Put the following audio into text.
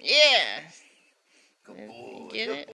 Yeah. Good boy. Get good it?